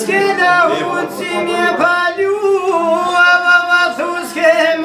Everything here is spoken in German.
Skinner, would see me a palio, I was so scared,